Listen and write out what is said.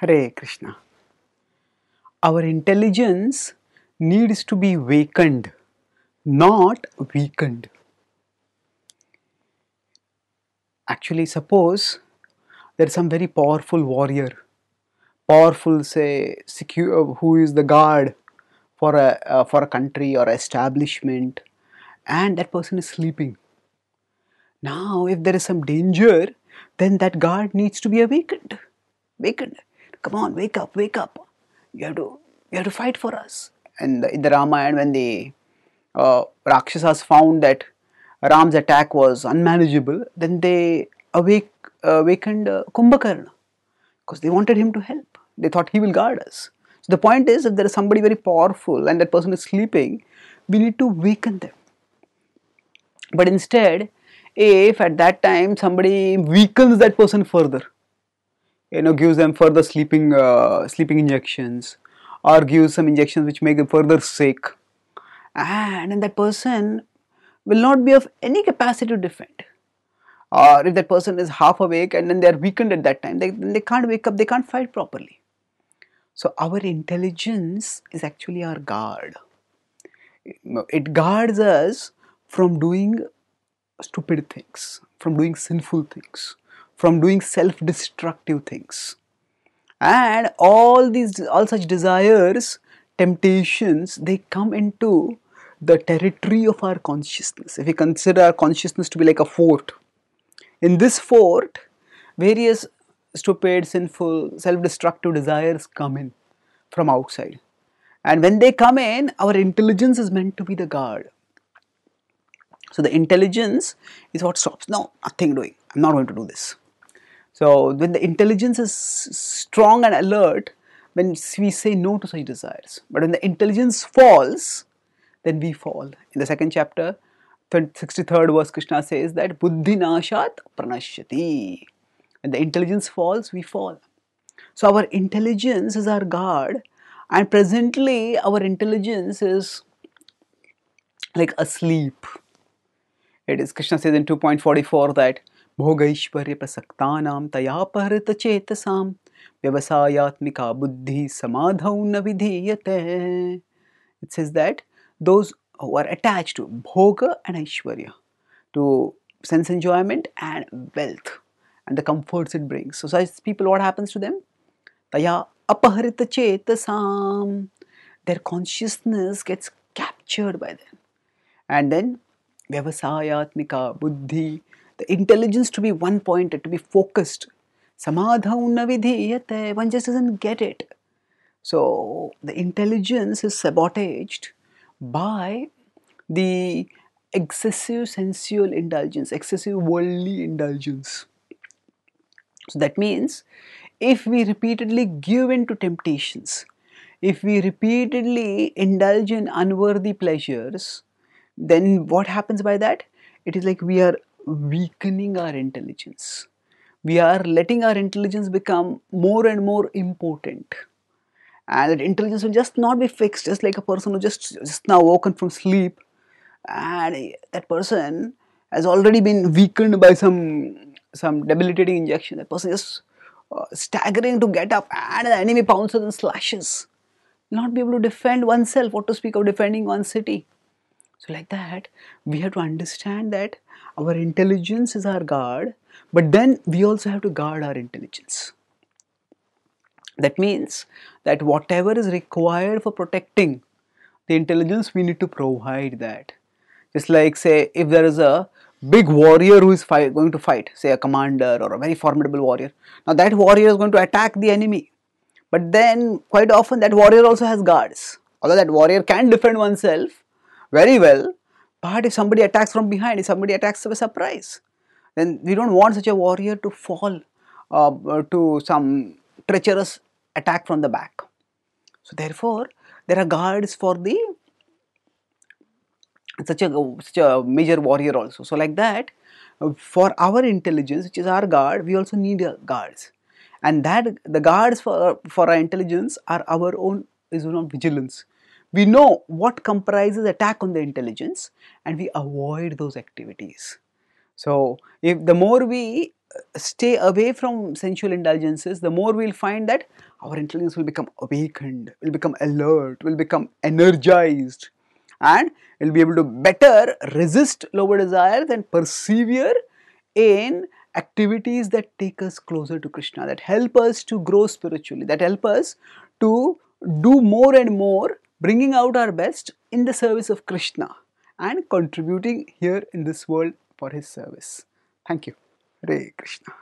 Hare Krishna. Our intelligence needs to be wakened, not weakened. Actually, suppose there is some very powerful warrior, powerful, say, secure, who is the guard for a uh, for a country or establishment, and that person is sleeping. Now, if there is some danger, then that guard needs to be awakened. Awakened. Come on, wake up, wake up. You have to, you have to fight for us. And in the Ramayana, when the uh, Rakshasas found that Ram's attack was unmanageable, then they awake, awakened uh, Kumbhakarna because they wanted him to help. They thought he will guard us. So the point is, if there is somebody very powerful and that person is sleeping, we need to waken them. But instead, if at that time somebody weakens that person further, you know, gives them further sleeping uh, sleeping injections, or gives some injections which make them further sick, and then that person will not be of any capacity to defend. Or if that person is half awake and then they are weakened at that time, they, they can't wake up, they can't fight properly. So our intelligence is actually our guard. It guards us from doing stupid things, from doing sinful things, from doing self destructive things. And all these, all such desires, temptations, they come into the territory of our consciousness. If we consider our consciousness to be like a fort, in this fort, various stupid, sinful, self destructive desires come in from outside. And when they come in, our intelligence is meant to be the guard. So the intelligence is what stops. No, nothing doing. I'm not going to do this. So when the intelligence is strong and alert, when we say no to such desires. But when the intelligence falls, then we fall. In the second chapter, 63rd verse, Krishna says that Buddhi nashat pranashyati. When the intelligence falls, we fall. So our intelligence is our guard, and presently our intelligence is like asleep. It is Krishna says in 2.44 that भोगैश्वर्य प्रसक्तानां तया पहृत चेतसां व्यवसायात्मिका बुद्धि समाधौ न विधीयते। It says that those who are attached to bhoga and aishwarya to sense enjoyment and wealth and the comforts it brings so such people what happens to them तया अपहृत चेतसां their consciousness gets captured by them and then व्यवसायात्मिका बुद्धि the intelligence to be one pointed, to be focused. Samadhau na vidhiyate, uh, one just doesn't get it. So the intelligence is sabotaged by the excessive sensual indulgence, excessive worldly indulgence. So that means if we repeatedly give in to temptations, if we repeatedly indulge in unworthy pleasures, then what happens by that? It is like we are weakening our intelligence. We are letting our intelligence become more and more important. And that intelligence will just not be fixed, just like a person who just, just now woken from sleep and that person has already been weakened by some some debilitating injection. That person is uh, staggering to get up and the enemy pounces and slashes. Not be able to defend oneself, what to speak of defending one city. So, like that, we have to understand that our intelligence is our guard, but then we also have to guard our intelligence. That means that whatever is required for protecting the intelligence, we need to provide that. Just like, say, if there is a big warrior who is going to fight, say a commander or a very formidable warrior. Now, that warrior is going to attack the enemy. But then, quite often, that warrior also has guards. Although that warrior can defend oneself very well, but if somebody attacks from behind, if somebody attacks by surprise, then we don't want such a warrior to fall uh, to some treacherous attack from the back. So, therefore, there are guards for the such a such a major warrior also. So like that, for our intelligence, which is our guard, we also need guards, and that the guards for for our intelligence are our own is our own vigilance. We know what comprises attack on the intelligence, and we avoid those activities. So, if the more we uh, stay away from sensual indulgences, the more we'll find that our intelligence will become awakened, will become alert, will become energized, and we'll be able to better resist lower desires and persevere in activities that take us closer to Krishna, that help us to grow spiritually, that help us to do more and more, bringing out our best in the service of Krishna and contributing here in this world for his service. Thank you. Hare Krishna.